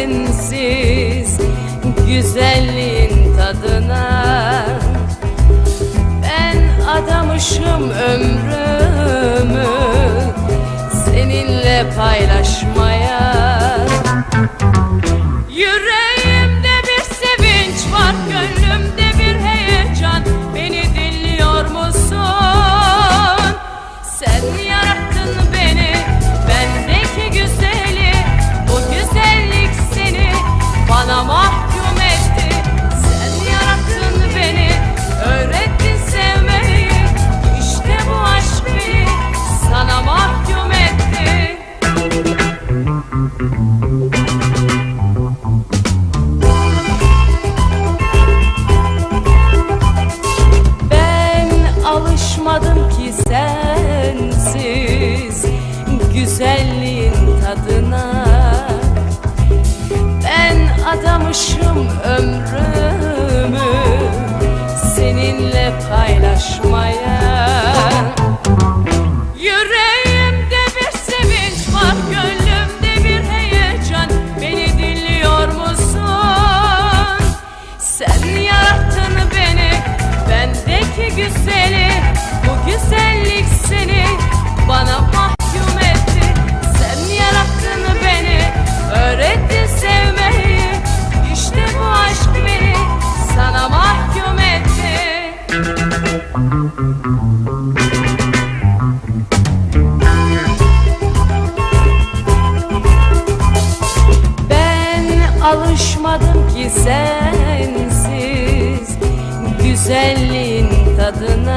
sensiz güzelliğin tadına. Ben adamışım ömrümü seninle paylaşmaya. Ben alışmadım ki sensiz güzelliğin tadına. Güzellik seni bana mahkum etti. Sen yarattın beni öğrettin sevmeyi. İşte bu aşk beni sana mahkum etti. Ben alışmadım ki sensiz. Güzelliğin tadına